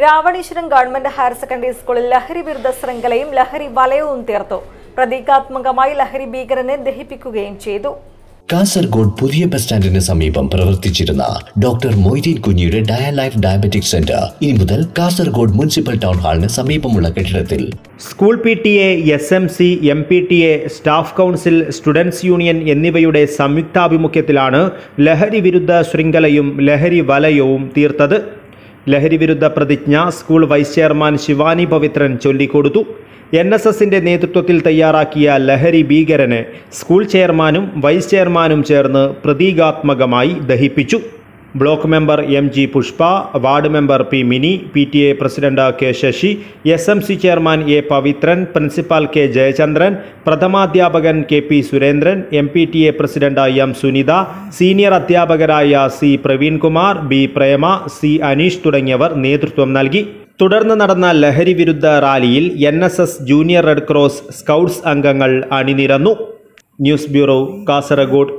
Ravaneeswaram government higher secondary സ്കൂളിൽ ലഹരി വിരുദ്ധ ശൃംഖലയും ലഹരി വലയവും തീർത്തു. പ്രതീകാത്മകമായി ലഹരി ഭീകരനെ ദഹിപ്പിക്കുകയും ചെയ്തു. കാസർഗോഡ് പുതിയ ബസ് സ്റ്റാൻഡിന് സമീപം പ്രവർത്തിച്ചിരുന്ന ഡോക്ടർ മൊയ്തീൻ കുഞ്ഞിയുടെ ഡയലൈഫ് ഡയബറ്റിക് സെന്റർ ഇനി മുതൽ കാസർഗോഡ് മുനിസിപ്പൽ ടൗൺ ഹാളിന് സമീപമുള്ള കെട്ടിടത്തിൽ. School P T A S M C M P T A staff council students union എന്നിവയുടെ സംയുക്താഭിമുഖ്യത്തിലാണ് ലഹരി വിരുദ്ധ ശൃംഖലയും ലഹരി വലയവും തീർത്തത്. ലഹരി വിരുദ്ധ പ്രതിജ്ഞ school vice chairman Shivani Pavithran ചൊല്ലിക്കൊടുത്തു. എൻ എസ് എസിന്റെ നേതൃത്വത്തിൽ തയ്യാറാക്കിയ ലഹരി ഭീകരനെ സ്കൂൾ ചെയർമാനും വൈസ് ചെയർമാനും ചേർന്ന് പ്രതീകാത്മകമായി ദഹിപ്പിച്ചു. Block member M G Pushpa ward member P Mini P T A president K Sasi S M C chairman A Pavithran principal K Jayachandran പ്രഥമാധ്യാപകൻ K P Surendran M P T A president M Sunitha senior അധ്യാപകരായ C Praveenkumar B Prema C Aneesh തുടങ്ങിയവർ നേതൃത്വം നൽകി. തുടർന്ന് നടന്ന ലഹരി വിരുദ്ധ റാലിയിൽ N junior red cross scouts അംഗങ്ങൾ അണിനിരന്നു. News bureau Kasaragod.